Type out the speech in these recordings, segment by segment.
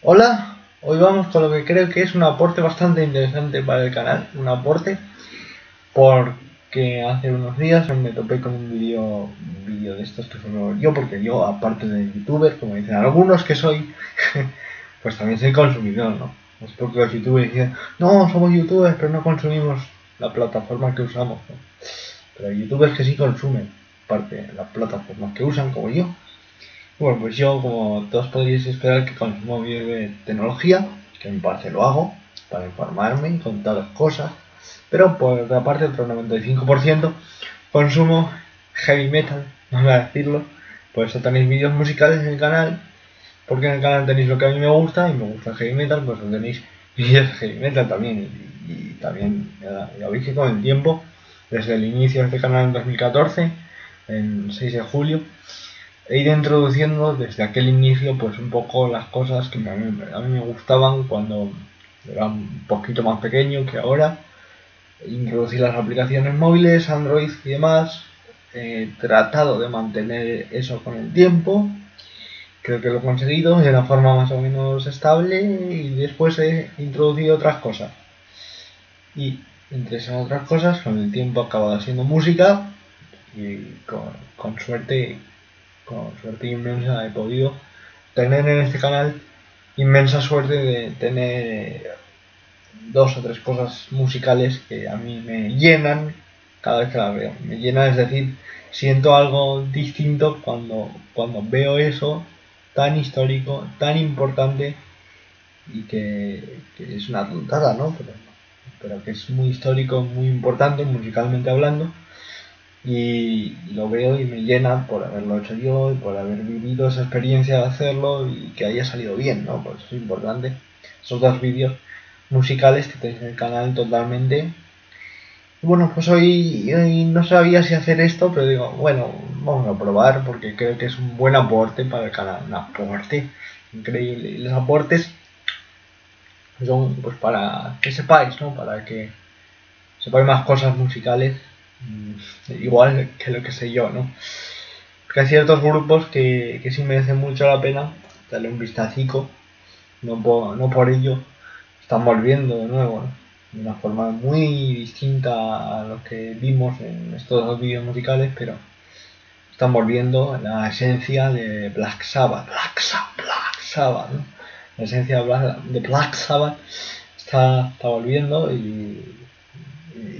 Hola, hoy vamos con lo que creo que es un aporte bastante interesante para el canal, un aporte porque hace unos días me topé con un vídeo vídeo de estos que soy yo, porque yo aparte de youtuber, como dicen algunos que soy, pues también soy consumidor, ¿no? Es porque los youtubers dicen, no, somos youtubers, pero no consumimos la plataforma que usamos, ¿no? Pero hay youtubers que sí consumen parte de las plataformas que usan, como yo. Bueno, pues yo, como todos podríais esperar, que consumo de tecnología, que en parte lo hago, para informarme y contar cosas, pero por otra parte, otro 95% consumo heavy metal, no voy a decirlo, por eso tenéis vídeos musicales en el canal, porque en el canal tenéis lo que a mí me gusta, y me gusta el heavy metal, pues tenéis vídeos de heavy metal también, y, también ya, ya que con el tiempo, desde el inicio de este canal en 2014, en 6 de julio, he ido introduciendo desde aquel inicio pues un poco las cosas que a mí, me gustaban cuando era un poquito más pequeño que ahora. Introducir las aplicaciones móviles, Android y demás. He tratado de mantener eso con el tiempo. Creo que lo he conseguido de una forma más o menos estable y después he introducido otras cosas. Y entre esas otras cosas, con el tiempo he acabado haciendo música y con, con suerte con suerte inmensa he podido tener en este canal inmensa suerte de tener dos o tres cosas musicales que a mí me llenan cada vez que las veo. Me llena, es decir, siento algo distinto cuando, cuando veo eso tan histórico, tan importante y que, es una tontada, ¿no? Pero, pero que es muy histórico, muy importante musicalmente hablando y lo veo y me llena por haberlo hecho yo y por haber vivido esa experiencia de hacerlo y que haya salido bien, ¿no? Por eso es importante. Esos dos vídeos musicales que tenéis en el canal totalmente. bueno, pues hoy, no sabía si hacer esto, pero digo, bueno, vamos a probar porque creo que es un buen aporte para el canal. Un aporte increíble. Y los aportes son pues para que sepáis, ¿no? Para que sepáis más cosas musicales igual que lo que sé yo, ¿no? Porque hay ciertos grupos que, que sí merecen mucho la pena darle un vistacico, no por, no por ello están volviendo de nuevo, de una forma muy distinta a lo que vimos en estos dos vídeos musicales, pero están volviendo la esencia de Black Sabbath, Black Sabbath, Black Sabbath, la esencia de Black Sabbath está, está volviendo y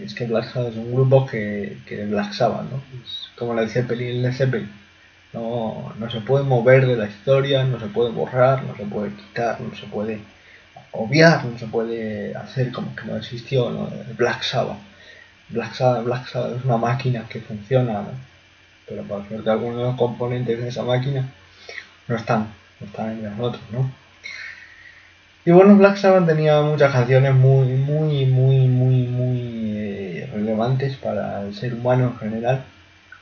es que Black Sabbath es un grupo que, que Black Sabbath, ¿no? Es como le Zeppelin, Led Zeppelin. No, no se puede mover de la historia, no se puede borrar, no se puede quitar, no se puede obviar, no se puede hacer como que no existió. Black Sabbath. Black Sabbath, Black Sabbath es una máquina que funciona. Pero por suerte algunos de los componentes de esa máquina no están, no están en nosotros, ¿no? Y bueno, Black Sabbath tenía muchas canciones muy, muy, muy, muy, muy eh, relevantes para el ser humano en general.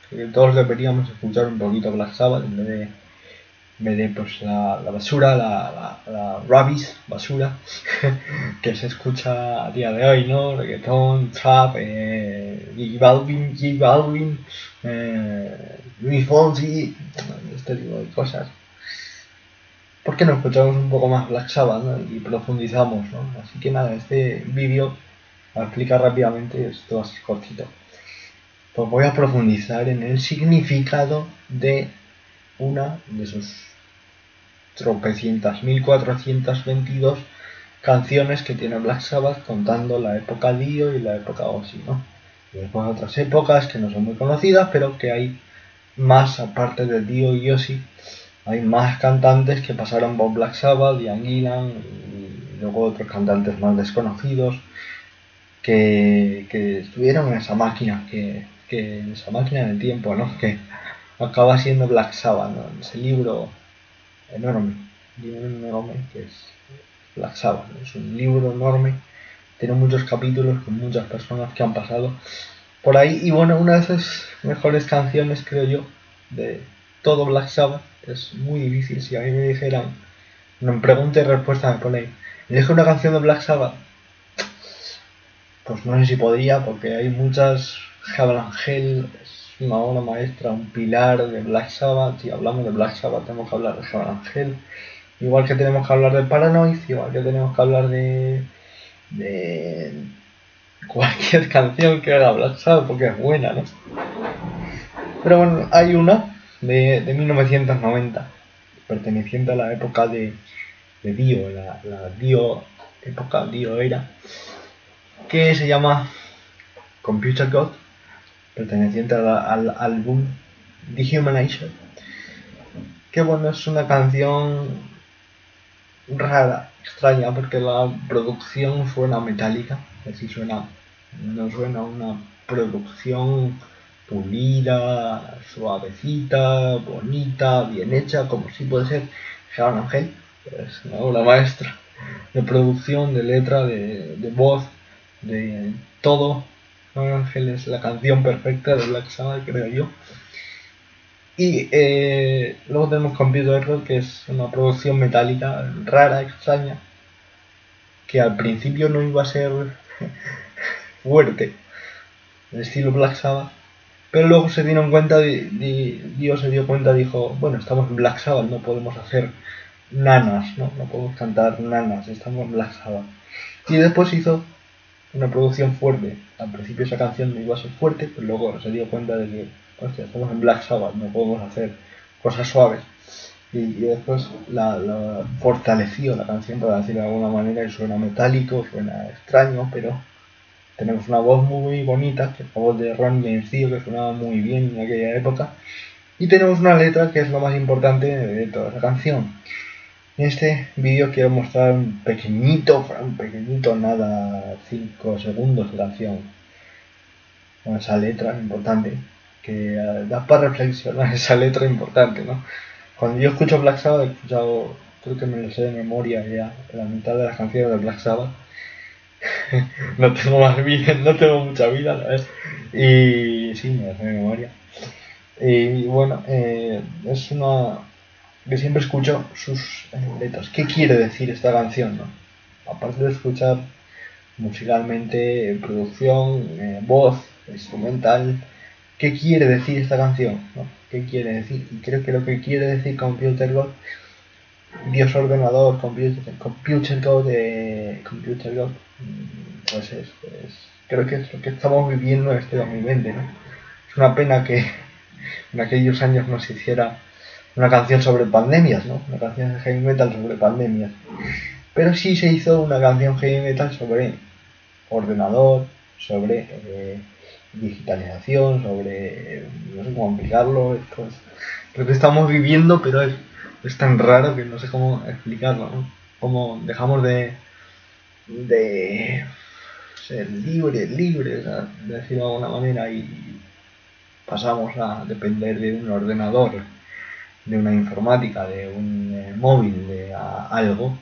Que todos deberíamos escuchar un poquito Black Sabbath en vez de, en vez de pues, la, basura, la, la, la rubbish, basura, que se escucha a día de hoy, ¿no? Reggaeton, trap, eh, J Balvin, J Balvin, eh, Luis Fonsi, este tipo de cosas. ¿por qué no escuchamos un poco más Black Sabbath y profundizamos? ¿no? Así que nada, este vídeo, a explicar rápidamente, esto así cortito. Pues voy a profundizar en el significado de una de sus tropecientas 1422 canciones que tiene Black Sabbath contando la época Dio y la época Ozzy, ¿no? Y después otras épocas que no son muy conocidas, pero que hay más aparte de Dio y Ozzy hay más cantantes que pasaron por Black Sabbath, Ian Gillan y luego otros cantantes más desconocidos que, estuvieron en esa máquina, que, en esa máquina del tiempo, ¿no? Que acaba siendo Black Sabbath, Ese libro enorme, libro enorme que es Black Sabbath, es un libro enorme, tiene muchos capítulos con muchas personas que han pasado por ahí y bueno, una de esas mejores canciones creo yo de todo Black Sabbath es muy difícil. Si a mí me dijeran, no pregunta y respuesta me ponéis, elige una canción de Black Sabbath, pues no sé si podría, porque hay muchas. Heaven Angel es una obra maestra, un pilar de Black Sabbath. Si hablamos de Black Sabbath, tenemos que hablar de Heaven Angel. Igual que tenemos que hablar de Paranoid, igual que tenemos que hablar de, de cualquier canción que haga Black Sabbath, porque es buena, ¿no? Pero bueno, hay una de, de 1990, perteneciente a la época de, de Dio, la, la Dio época, Dio era, que se llama Computer God, perteneciente al, álbum Dehumanizer. Que bueno, es una canción rara, extraña, porque la producción suena metálica, así suena, no suena una producción pulida, suavecita, bonita, bien hecha, como si puede ser Sharon Angel, es una obra maestra de producción, de letra, de voz, de todo. Ángel es la canción perfecta de Black Sabbath, creo yo. Y eh, luego tenemos Computer Rock, que es una producción metálica rara, extraña, que al principio no iba a ser fuerte, de estilo Black Sabbath, pero luego se dieron cuenta, Dios se dio cuenta, dijo, bueno, estamos en Black Sabbath, no podemos hacer nanas, ¿no? No podemos cantar nanas, estamos en Black Sabbath. Y después hizo una producción fuerte. Al principio esa canción no iba a ser fuerte, pero luego se dio cuenta de que, hostia, estamos en Black Sabbath, no podemos hacer cosas suaves. Y, después la, fortaleció la canción, para decirlo de alguna manera, y suena metálico, suena extraño, pero tenemos una voz muy bonita, que es la voz de Ron James Dio, que sonaba muy bien en aquella época. Y tenemos una letra que es lo más importante de toda esa canción. En este vídeo quiero mostrar un pequeñito, un pequeñito, nada, 5 segundos de canción. Con esa letra importante, que da para reflexionar esa letra importante, ¿no? Cuando yo escucho Black Sabbath, he escuchado, creo que me lo sé de memoria ya, la mitad de las canciones de Black Sabbath. no tengo más vida, no tengo mucha vida, ¿sabes? Y sí, me lo sé de memoria. Y bueno, eh, es una, que siempre escucho sus letras. ¿Qué quiere decir esta canción? No? Aparte de escuchar musicalmente, producción, eh, voz, instrumental, ¿qué quiere decir esta canción? ¿no? ¿Qué quiere decir? Y creo que lo que quiere decir Computer God, Dios ordenador, Computer, computer God, eh, Computer God, mm, pues es, creo que es lo que estamos viviendo en este 2020. ¿no? Es una pena que en aquellos años no se hiciera una canción sobre pandemias, ¿no? Una canción de heavy metal sobre pandemias. Pero sí se hizo una canción heavy metal sobre ordenador, sobre eh, digitalización, sobre, no sé cómo explicarlo, esto es lo que estamos viviendo, pero es, tan raro que no sé cómo explicarlo, ¿no? Como dejamos de, de ser libres, libres, de decirlo de alguna manera, y pasamos a depender de un ordenador de una informática, de un eh, móvil, de algo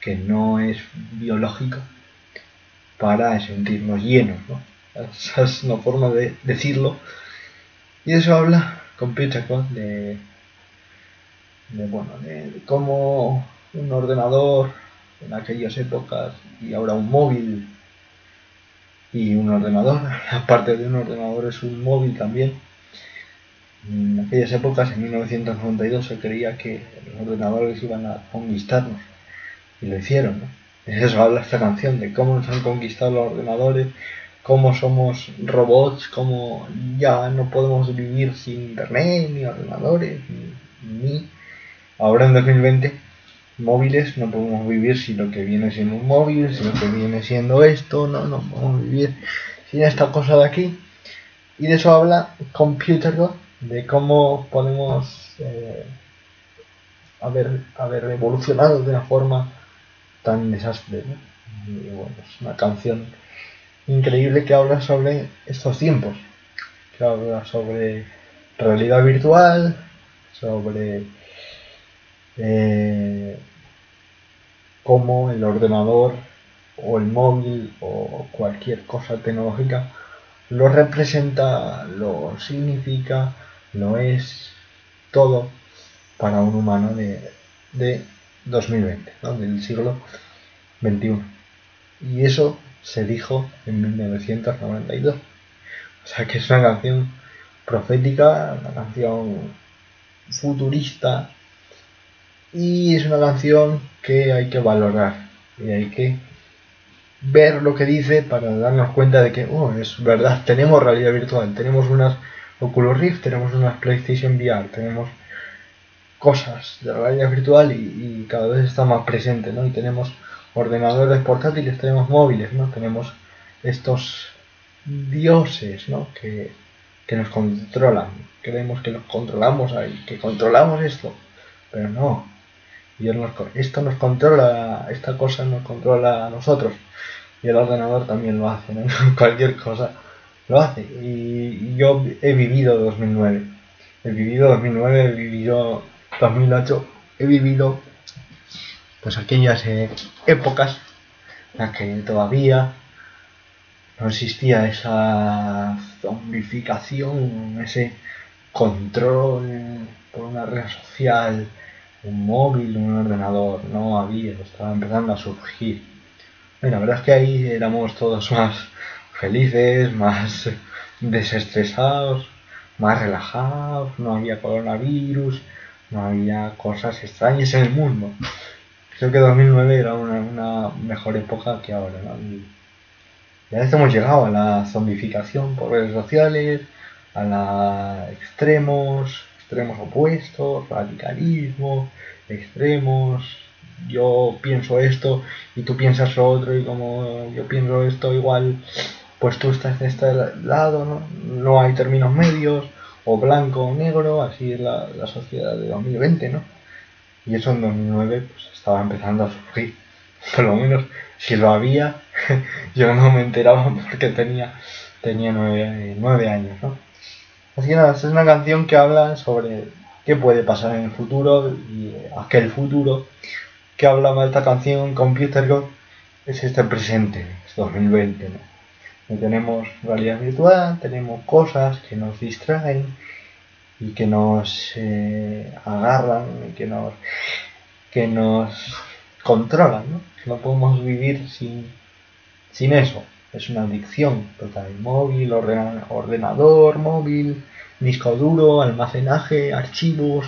que no es biológico para sentirnos llenos, ¿no? Esa es una forma de decirlo. Y eso habla Computer de, de, bueno, de cómo un ordenador en aquellas épocas y ahora un móvil y un ordenador, aparte de un ordenador es un móvil también, en aquellas épocas, en 1992, se creía que los ordenadores iban a conquistarnos. Y lo hicieron, ¿no? eso habla esta canción, de cómo nos han conquistado los ordenadores, cómo somos robots, cómo ya no podemos vivir sin internet, ni ordenadores, ni, ahora en 2020 móviles, no podemos vivir sin lo que viene siendo un móvil, sin lo que viene siendo esto, no, no podemos vivir sin esta cosa de aquí. Y de eso habla Computer God, de cómo podemos eh, haber, haber evolucionado de una forma tan desastre. es una canción increíble que habla sobre estos tiempos, que habla sobre realidad virtual, sobre eh, cómo el ordenador o el móvil o cualquier cosa tecnológica lo representa, lo significa, no es todo para un humano de, de 2020, del siglo XXI. Y eso se dijo en 1992. O sea que es una canción profética, una canción futurista, Y es una canción que hay que valorar y hay que ver lo que dice para darnos cuenta de que, oh, es verdad, tenemos realidad virtual, tenemos unas Oculus Rift, tenemos unas PlayStation VR, tenemos cosas de la realidad virtual y, cada vez está más presente, ¿no? Y tenemos ordenadores portátiles, tenemos móviles, ¿no? Tenemos estos dioses, ¿no? Que, que nos controlan. Creemos que los controlamos ahí, que controlamos esto, pero no. Y esto nos controla, esta cosa nos controla a nosotros. Y el ordenador también lo hace, ¿no? Cualquier cosa lo hace. Y, yo he vivido 2009. He vivido 2009, he vivido 2008. He vivido pues aquellas eh, épocas en las que todavía no existía esa zombificación, ese control por una red social, un móvil, un ordenador, no había, estaba empezando a surgir. la verdad es que ahí éramos todos más felices, más desestresados, más relajados, no había coronavirus, no había cosas extrañas en el mundo. Creo que 2009 era una, mejor época que ahora. Ya hemos llegado a la zombificación por redes sociales, a la extremos, extremos opuestos, radicalismo, extremos, yo pienso esto y tú piensas lo otro y como yo pienso esto igual, pues tú estás de este lado, ¿no? No hay términos medios, o blanco o negro, así es la, la sociedad de 2020, ¿no? Y eso en 2009 pues estaba empezando a surgir. Por lo menos si lo había, yo no me enteraba porque tenía, tenía nueve, años, ¿no? Así que nada, es una canción que habla sobre qué puede pasar en el futuro y aquel futuro que hablaba esta canción Computer God es este presente, es 2020, ¿no? Tenemos realidad virtual, tenemos cosas que nos distraen y que nos eh, agarran y que nos, que nos controlan, ¿no? No podemos vivir sin, sin eso. Es una adicción total. Móvil, ordenador, móvil, disco duro, almacenaje, archivos,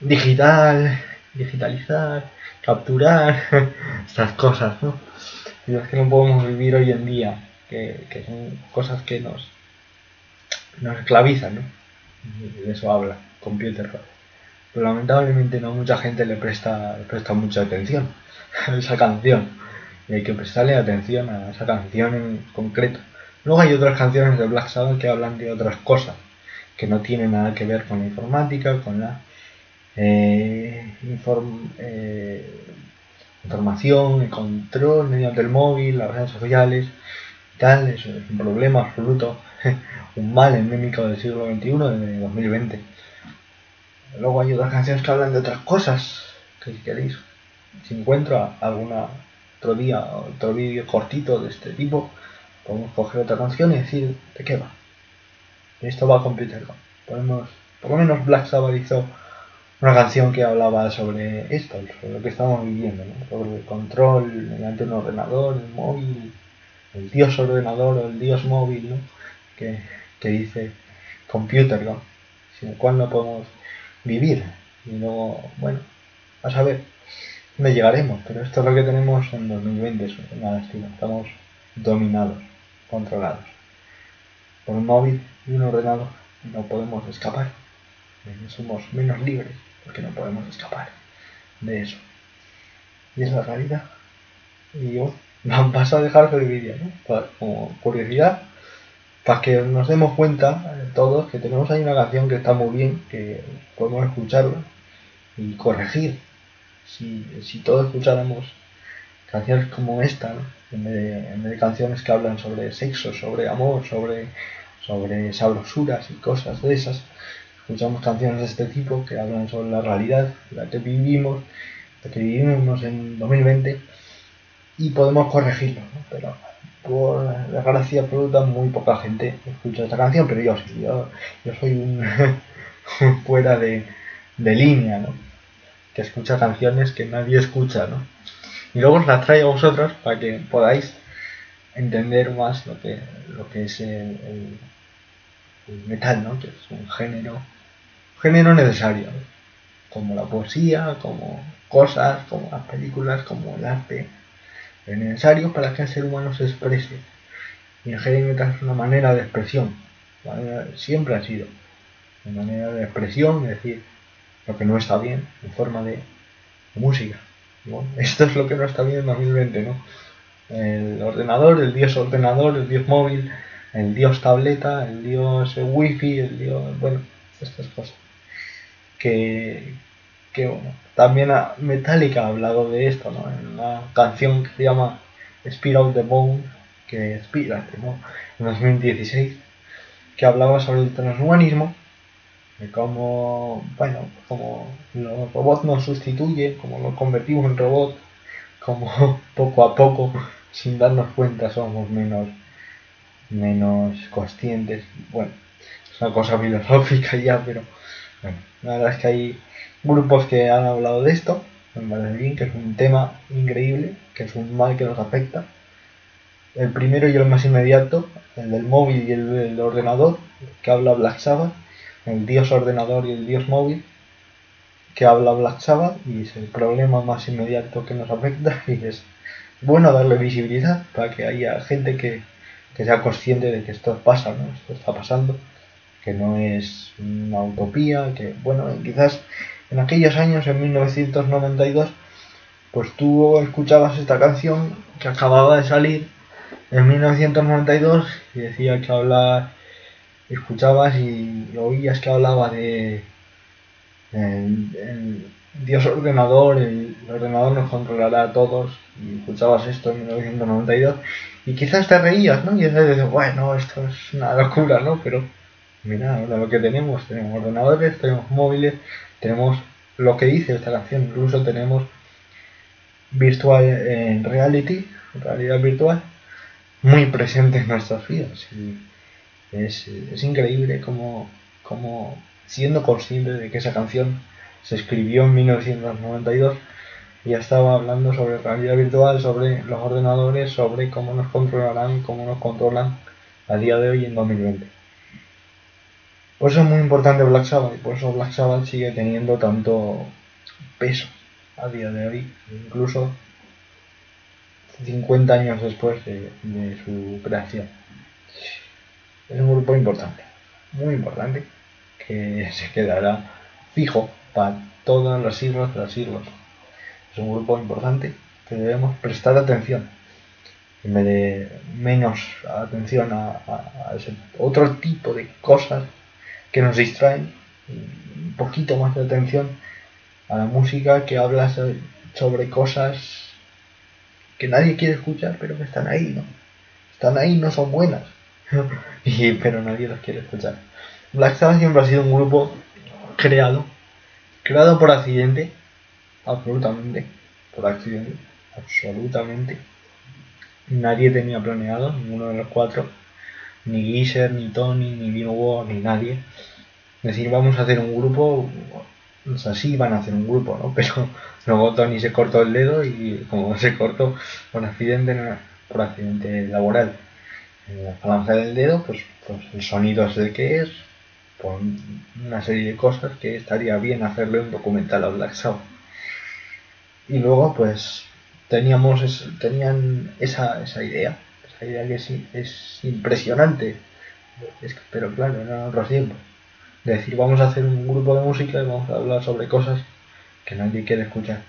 digital, digitalizar, capturar, estas cosas, ¿no? Es que no podemos vivir hoy en día, que, que son cosas que nos, nos esclavizan, ¿no? de eso habla, Computer Pero lamentablemente no mucha gente le presta, presta mucha atención a esa canción. Y hay que prestarle atención a esa canción en concreto. Luego hay otras canciones de Black Sabbath que hablan de otras cosas, que no tienen nada que ver con la informática, con la eh, eh, información, el control mediante el móvil, las redes sociales, tal, es un problema absoluto un mal endémico del siglo XXI, de 2020. Luego hay otras canciones que hablan de otras cosas, que si queréis, si encuentro alguna otro día, otro vídeo cortito de este tipo, podemos coger otra canción y decir de qué va. esto va a Computer Podemos, por lo menos Black Sabbath hizo una canción que hablaba sobre esto, sobre lo que estamos viviendo, sobre el control mediante un ordenador, el móvil, el dios ordenador o el dios móvil, ¿no? que, dice computer, ¿no? sin el cual no podemos vivir. Y luego, bueno, a saber dónde llegaremos, pero esto es lo que tenemos en 2020, es una estamos dominados, controlados por un móvil y un ordenador, no podemos escapar. Somos menos libres porque no podemos escapar de eso. Y es la realidad. Y yo, vas a dejar de vivir, ¿no? Como curiosidad, para que nos demos cuenta eh, todos que tenemos ahí una canción que está muy bien, que podemos escucharla y corregir. Si, si todos escucháramos canciones como esta, en, vez de, canciones que hablan sobre sexo, sobre amor, sobre, sobre sabrosuras y cosas de esas, escuchamos canciones de este tipo que hablan sobre la realidad, la que vivimos, la que vivimos en 2020 y podemos corregirlo, pero por desgracia absoluta, muy poca gente escucha esta canción, pero yo sí, yo, soy un fuera de, línea, ¿no? Que escucha canciones que nadie escucha, ¿no? Y luego os las traigo a vosotros para que podáis entender más lo que, lo que es el, metal, ¿no? Que es un género, género necesario, como la poesía, como cosas, como las películas, como el arte, es necesario para que el ser humano se exprese. Y el metal es una manera de expresión, siempre ha sido una manera de expresión, es decir, lo que no está bien en forma de, música. esto es lo que no está bien en 2020, ¿no? El ordenador, el dios ordenador, el dios móvil, el dios tableta, el dios wifi, el dios, bueno, estas cosas. Que, que bueno, también Metallica ha hablado de esto, ¿no? En una canción que se llama Spear of the Bone, que Espírate, ¿no? En 2016, que hablaba sobre el transhumanismo, de cómo, bueno, como los robots nos sustituyen, como nos convertimos en robots, como poco a poco, sin darnos cuenta, somos menos, menos conscientes. Bueno, es una cosa filosófica ya, pero bueno, la verdad es que hay grupos que han hablado de esto, parece bien, que es un tema increíble, que es un mal que nos afecta. El primero y el más inmediato, el del móvil y el del ordenador, que habla Black Sabbath, el dios ordenador y el dios móvil, que habla Black Sabbath y es el problema más inmediato que nos afecta y es bueno darle visibilidad para que haya gente que, que sea consciente de que esto pasa, ¿no? esto está pasando, que no es una utopía, que bueno, quizás en aquellos años, en 1992, pues tú escuchabas esta canción que acababa de salir en 1992 y decía que hablar, escuchabas y oías que hablaba de Dios ordenador, el, ordenador nos controlará a todos y escuchabas esto en 1992 y quizás te reías, ¿no? Y entonces dices, bueno, esto es una locura, ¿no? Pero mira, lo que tenemos, tenemos ordenadores, tenemos móviles, tenemos lo que dice esta canción, incluso tenemos virtual en reality, realidad virtual, muy presente en nuestras vidas. Y es, increíble como, como siendo consciente de que esa canción se escribió en 1992 ya estaba hablando sobre realidad virtual, sobre los ordenadores, sobre cómo nos controlarán, cómo nos controlan a día de hoy en 2020. Por eso es muy importante Black Sabbath y por eso Black Sabbath sigue teniendo tanto peso a día de hoy, incluso 50 años después de, su creación. Es un grupo importante, muy importante, que se quedará fijo para todos los siglos de los siglos. Es un grupo importante que debemos prestar atención en vez de menos atención a ese otro tipo de cosas que nos distraen, un poquito más de atención a la música que habla sobre cosas que nadie quiere escuchar, pero que están ahí, ¿no? Están ahí, no son buenas, y, pero nadie las quiere escuchar. Black Sabbath siempre ha sido un grupo creado, creado por accidente, absolutamente, por accidente, absolutamente. Nadie tenía planeado, ninguno de los cuatro, ni Geezer, ni Tony, ni Dino ni nadie. Decir, vamos a hacer un grupo, o sea, sí van a hacer un grupo, ¿no? Pero luego Tony se cortó el dedo y como se cortó por accidente, por accidente laboral, en la falange del dedo, pues, pues el sonido es el que es, por una serie de cosas que estaría bien hacerle un documental a Black Sabbath. Y luego, pues, teníamos, tenían esa, esa idea la idea que es, es impresionante. pero claro, eran otros tiempos. De decir, vamos a hacer un grupo de música y vamos a hablar sobre cosas que nadie quiere escuchar.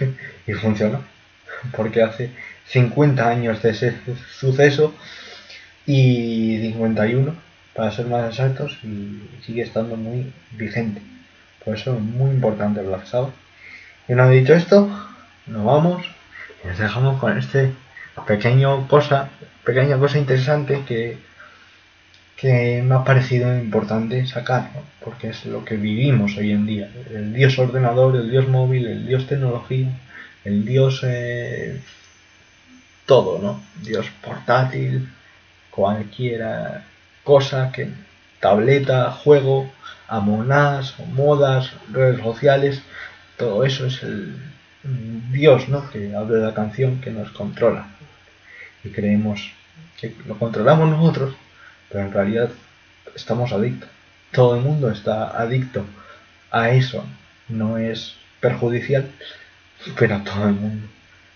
y funcionó. Porque hace 50 años de ese suceso y 51, para ser más exactos, y sigue estando muy vigente. Por eso es muy importante Black Sabbath. Y una vez dicho esto, nos vamos y nos dejamos con este pequeño cosa, pequeña cosa interesante que, que me ha parecido importante sacar, porque es lo que vivimos hoy en día. El dios ordenador, el dios móvil, el dios tecnología, el dios eh, todo, ¿no? Dios portátil, cualquiera cosa que tableta, juego, amonás, modas, redes sociales, todo eso es el Dios, ¿no? Que habla de la canción que nos controla y creemos que lo controlamos nosotros, pero en realidad estamos adictos. Todo el mundo está adicto a eso, no es perjudicial, pero todo el mundo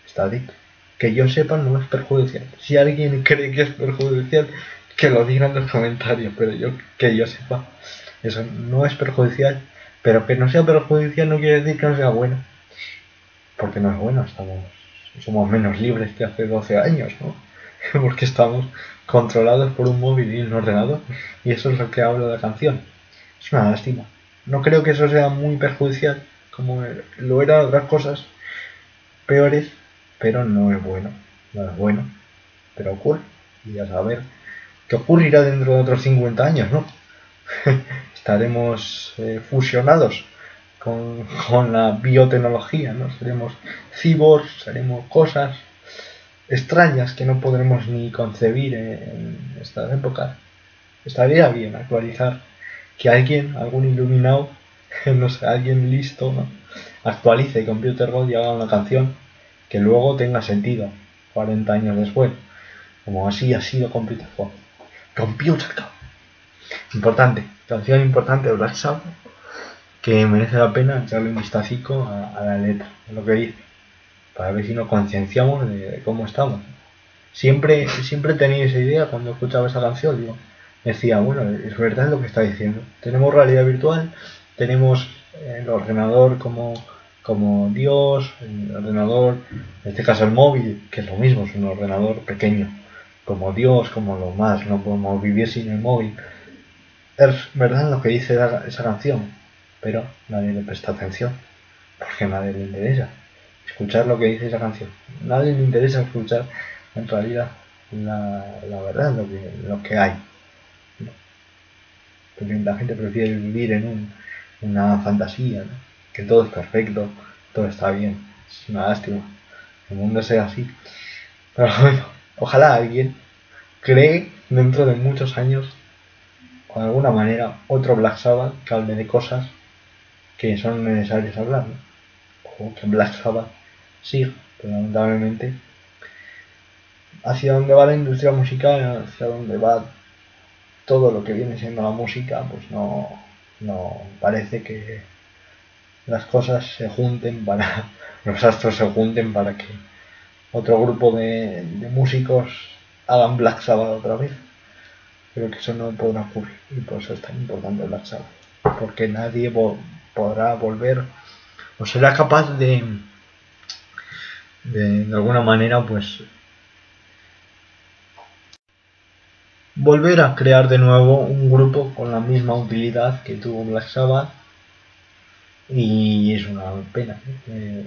está adicto. Que yo sepa no es perjudicial. Si alguien cree que es perjudicial, que lo diga en los comentarios, pero yo que yo sepa, eso no es perjudicial, pero que no sea perjudicial no quiere decir que no sea bueno. Porque no es bueno, estamos somos menos libres que hace 12 años, ¿no? Porque estamos controlados por un móvil y un ordenador, y eso es lo que habla la canción. Es una lástima. No creo que eso sea muy perjudicial, como lo eran otras cosas peores, pero no es bueno. No es bueno, pero ocurre. Y a saber qué ocurrirá dentro de otros 50 años, ¿no? Estaremos eh, fusionados con, la biotecnología, ¿no? Seremos cyborgs, seremos cosas extrañas que no podremos ni concebir en, estas épocas. Estaría bien actualizar que alguien, algún iluminado, no sé, alguien listo, ¿no? actualice Computer God y haga una canción que luego tenga sentido 40 años después, como así ha sido Computer God. Computer God. Importante, canción importante de Black Sabbath que merece la pena echarle un vistacico a, la letra, a lo que dice, para ver si nos concienciamos de, cómo estamos. Siempre, siempre tenía esa idea cuando escuchaba esa canción, digo, decía, bueno, es verdad lo que está diciendo. Tenemos realidad virtual, tenemos el ordenador como, como Dios, el ordenador, en este caso el móvil, que es lo mismo, es un ordenador pequeño, como Dios, como lo más, no podemos vivir sin el móvil. Es verdad lo que dice esa canción, pero nadie le presta atención, porque nadie le interesa escuchar lo que dice esa canción. Nadie le interesa escuchar en realidad la, verdad, lo que, que hay. Porque la gente prefiere vivir en una fantasía, que todo es perfecto, todo está bien. Es una lástima. El mundo sea así. Pero bueno, ojalá alguien cree dentro de muchos años, de alguna manera, otro Black Sabbath que hable de cosas que son necesarias hablar, O que Black Sabbath sí, pero lamentablemente hacia dónde va la industria musical, hacia dónde va todo lo que viene siendo la música, pues no, no parece que las cosas se junten para, los astros se junten para que otro grupo de, músicos hagan Black Sabbath otra vez. Creo que eso no podrá ocurrir y por eso es tan importante Black Sabbath. Porque nadie podrá volver o será capaz de, de, alguna manera, pues volver a crear de nuevo un grupo con la misma utilidad que tuvo Black Sabbath y es una pena que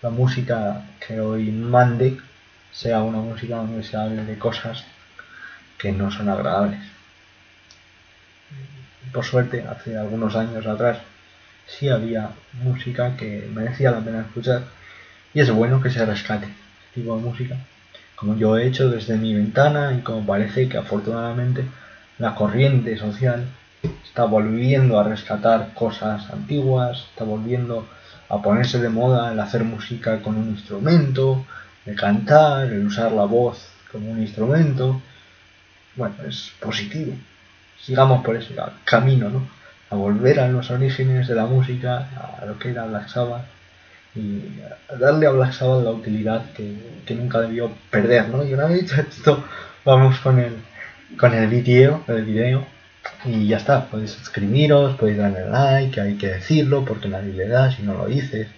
la música que hoy mande sea una música donde se hable de cosas que no son agradables. Por suerte, hace algunos años atrás sí había música que merecía la pena escuchar y es bueno que se rescate este tipo de música, como yo he hecho desde mi ventana y como parece que afortunadamente la corriente social está volviendo a rescatar cosas antiguas, está volviendo a ponerse de moda el hacer música con un instrumento, el cantar, el usar la voz como un instrumento. Bueno, es positivo. Sigamos por ese camino, ¿no? A volver a los orígenes de la música, a lo que era Black Sabbath y darle a Black Sabbath la utilidad que, nunca debió perder, ¿no? Y una vez dicho esto, vamos con el, con el video, el video y ya está, podéis suscribiros, podéis darle like, hay que decirlo porque nadie le da si no lo dices.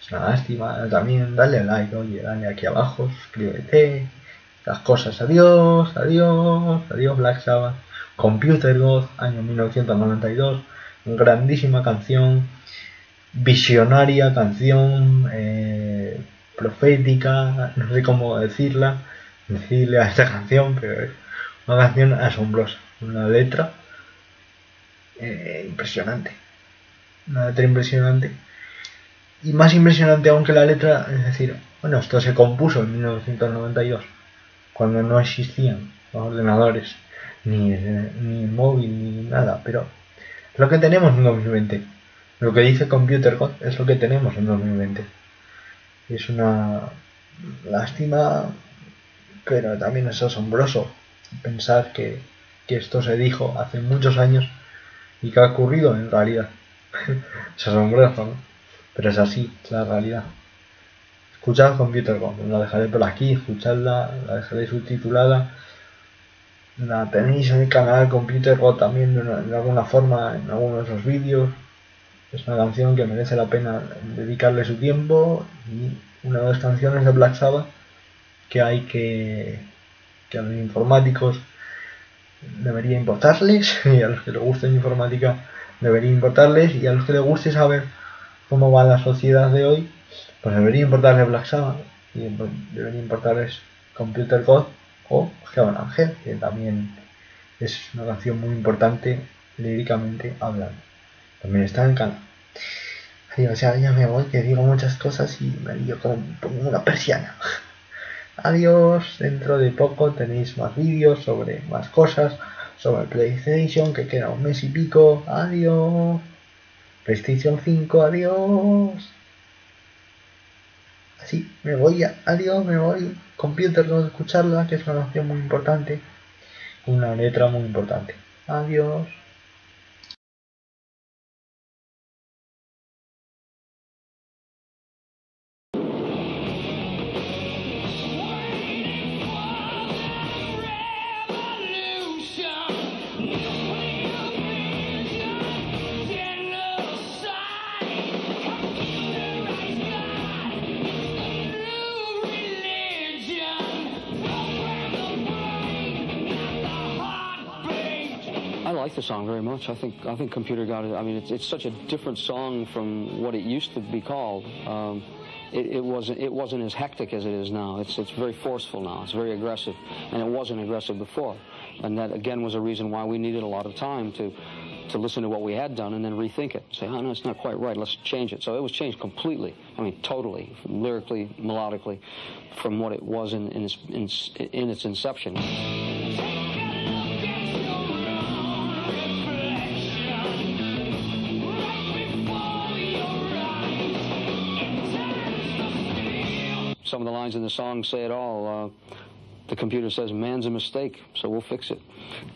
Es una lástima. También dale like, oye, dale aquí abajo, suscríbete. Las cosas, adiós, adiós, adiós Black Sabbath. Computer God, año 1992, grandísima canción, visionaria canción, eh, profética, no sé cómo decirla, decirle a esta canción, pero es una canción asombrosa, una letra eh, impresionante, una letra impresionante. Y más impresionante aún que la letra, es decir, bueno, esto se compuso en 1992, cuando no existían los ordenadores, ni, ni móvil, ni nada, pero lo que tenemos en 2020. Lo que dice Computer God es lo que tenemos en 2020. Es una lástima, pero también es asombroso pensar que, que esto se dijo hace muchos años y que ha ocurrido en realidad. es asombroso, ¿no? Pero es así, es la realidad. Escuchad Computer Go, la dejaré por aquí, escuchadla, la dejaré subtitulada. La tenéis en el canal Computer Go también de, alguna forma en algunos de esos vídeos. Es una canción que merece la pena dedicarle su tiempo y una de las canciones de Black Sabbath que hay que, que a los informáticos debería importarles y a los que les guste informática debería importarles y a los que les guste saber cómo va la sociedad de hoy pues debería importarles Black Sabbath y debería importarles Computer God o Heaven Angel que también es una canción muy importante líricamente hablando también está en el canal o sea, ya me voy que digo muchas cosas y me lío como una persiana Adiós, dentro de poco tenéis más vídeos sobre más cosas, sobre PlayStation, que queda un mes y pico. Adiós. PlayStation 5, adiós. Así, me voy, adiós, me voy. Computer, no escucharla, que es una canción muy importante. Una letra muy importante. Adiós. Like the song very much. I think I think Computer God. I mean, it's, it's such a different song from what it used to be called. Um, it, it, wasn't it wasn't as hectic as it is now. It's it's very forceful now. It's very aggressive, and it wasn't aggressive before. And that again was a reason why we needed a lot of time to to listen to what we had done and then rethink it. Say, oh no, it's not quite right. Let's change it. So it was changed completely. I mean, totally, lyrically, melodically, from what it was in in its in, in its inception. Some of the lines in the song say it all. Uh, the computer says man's a mistake, so we'll fix it.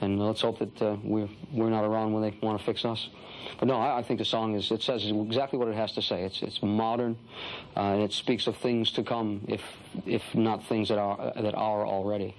And let's hope that uh, we're, we're not around when they want to fix us. But no, I, I, think the song is, it says exactly what it has to say. It's, it's modern, uh, and it speaks of things to come, if, if not things that are, that are already.